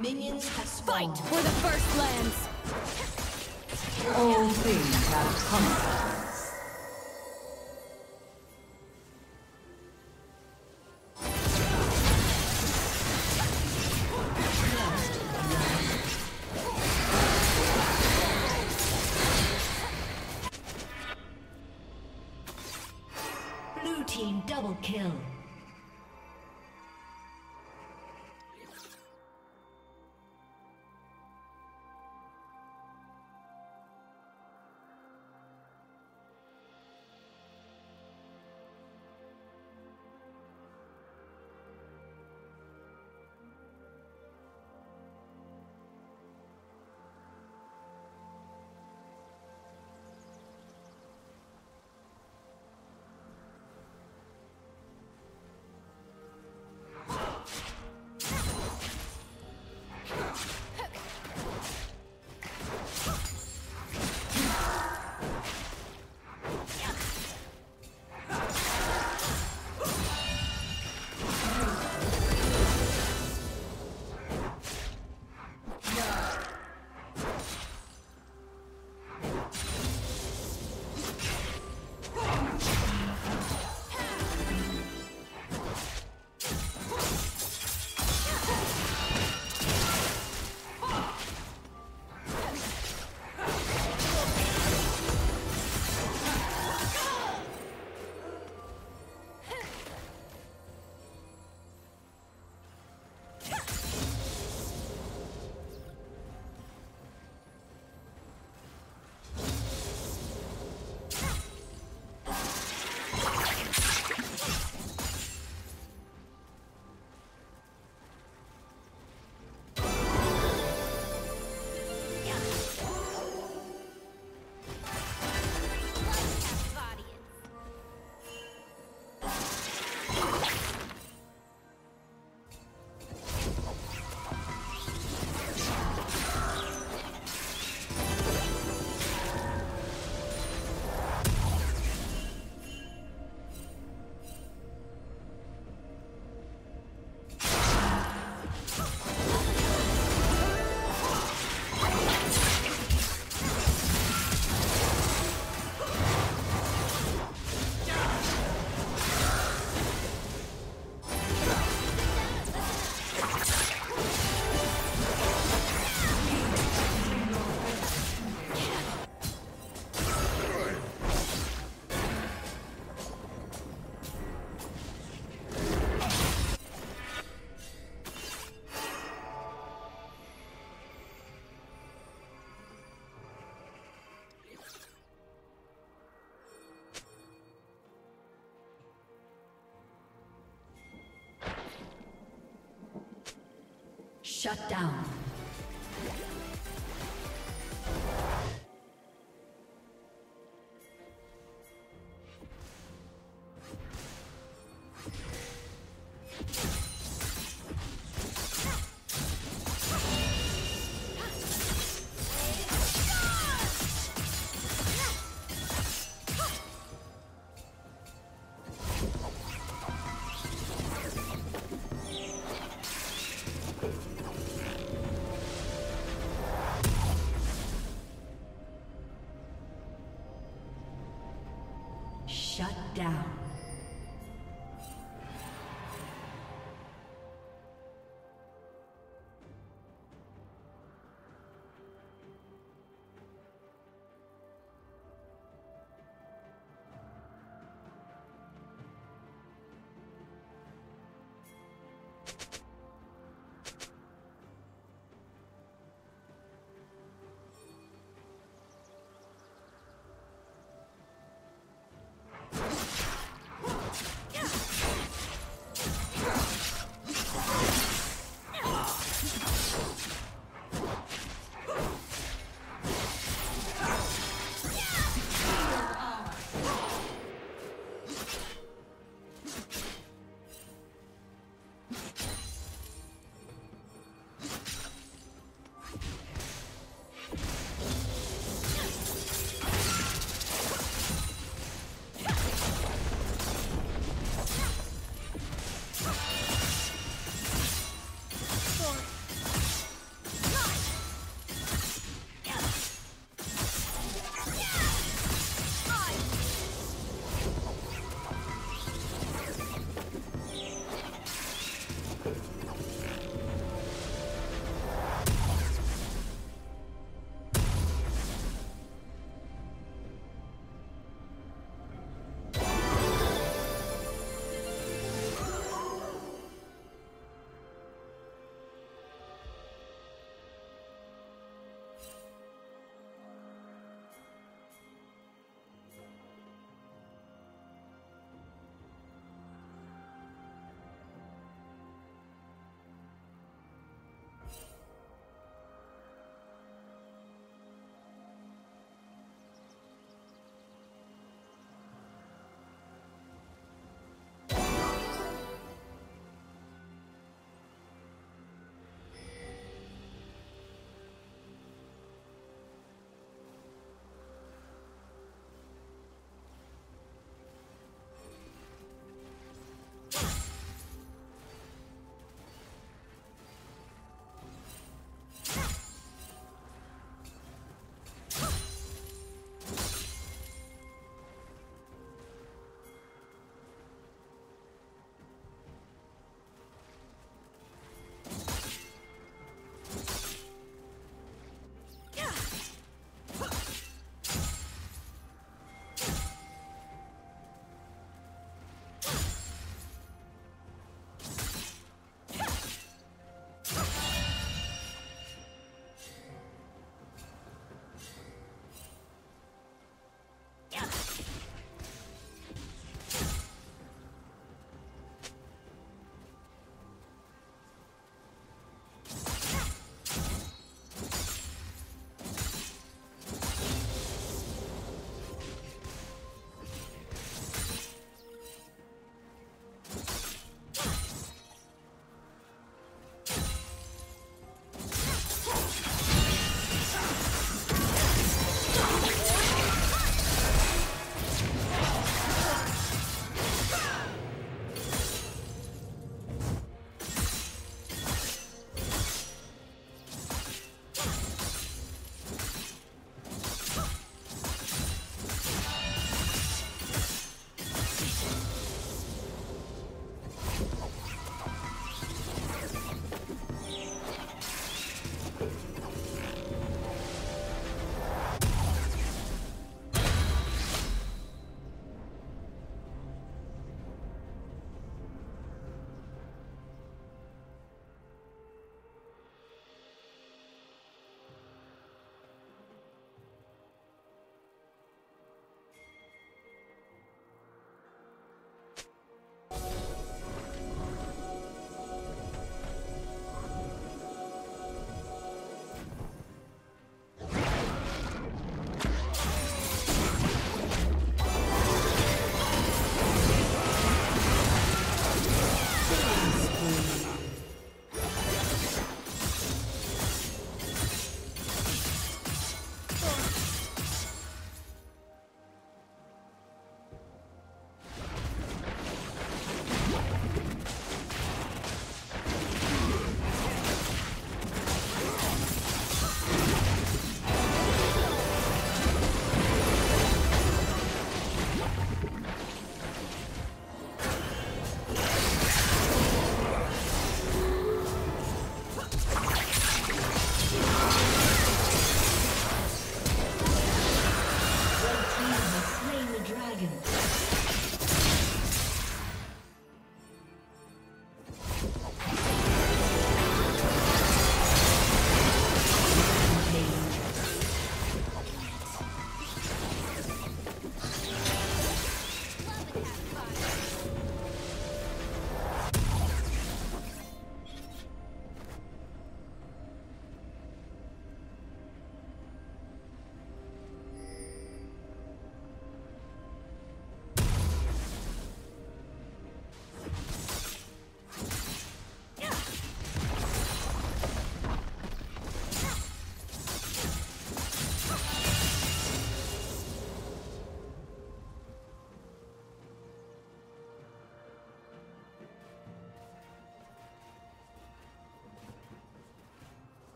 Minions have. Fight for the first lands! All things have consequences. Shut down.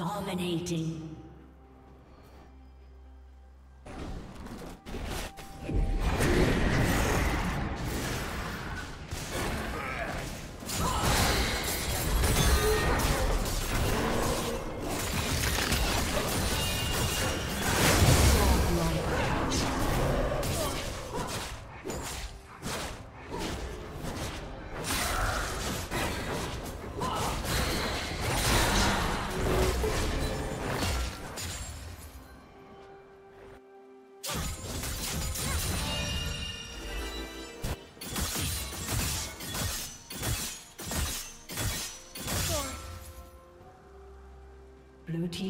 Dominating.